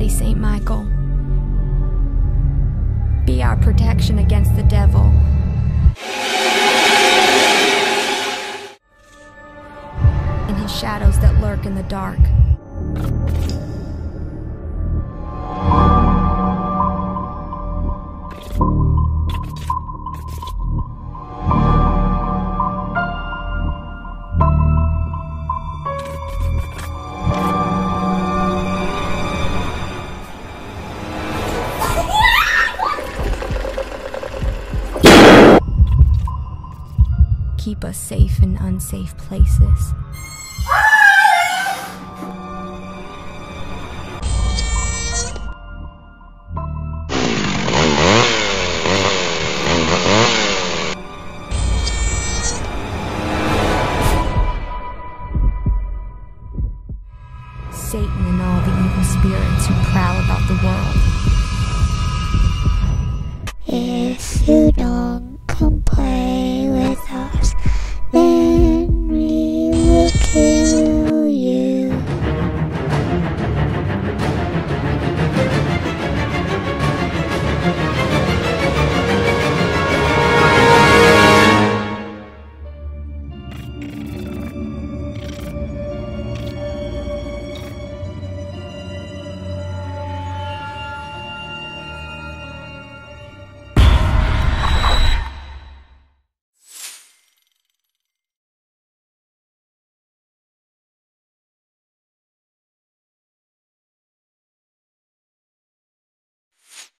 Almighty Saint Michael, be our protection against the devil. And his shadows that lurk in the dark. you Keep us safe in unsafe places. Satan and all the evil spirits who prowl about the world.